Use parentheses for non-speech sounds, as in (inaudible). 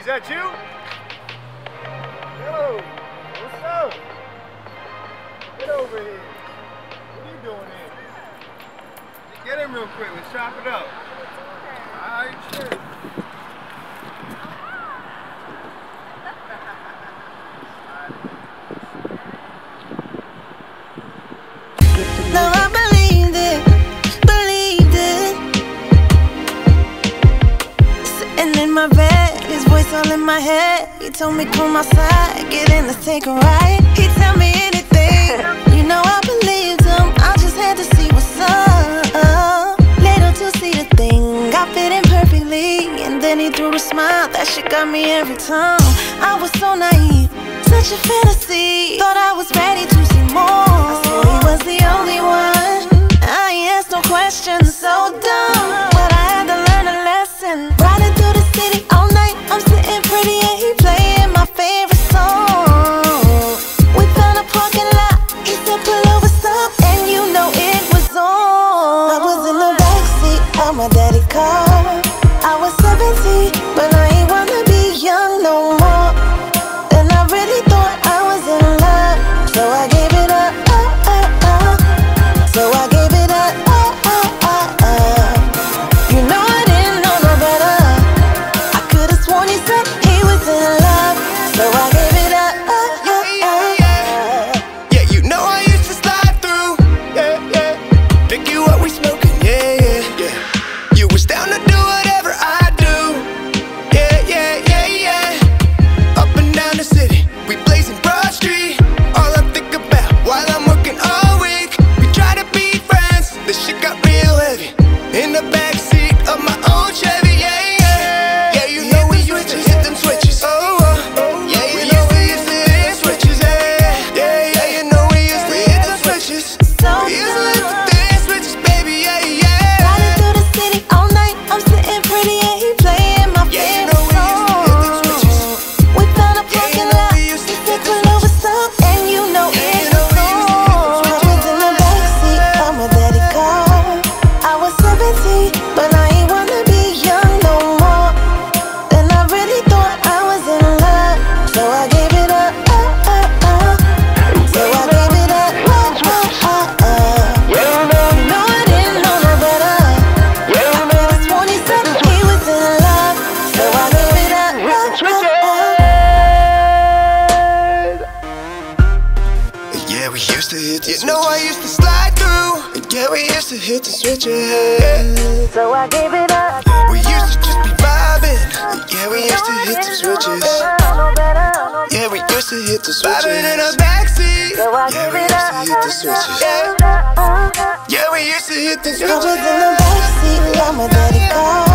Is that you? Hello. What's up? Get over here. What are you doing here? Get in real quick. Let's chop it up. All right, sure. (laughs) I believed it, believed it Sitting in my bed his voice all in my head. He told me come outside, get in, let's take a ride. He tell me anything, (laughs) you know I believed him. I just had to see what's up. Little to see the thing, I fit in perfectly. And then he threw a smile, that shit got me every time. I was so naive, such a fantasy. Thought I was ready to see Yeah, we used to hit the You know I used to slide through. Yeah, we used to hit the switches. So I gave it up. We used to just be vibing. Yeah, we used to hit the switches. Yeah, we used to hit the switches Vibing in a backseat. Yeah, we used to hit the switches. Yeah, we used to hit the switches Switches. in the backseat of my daddy car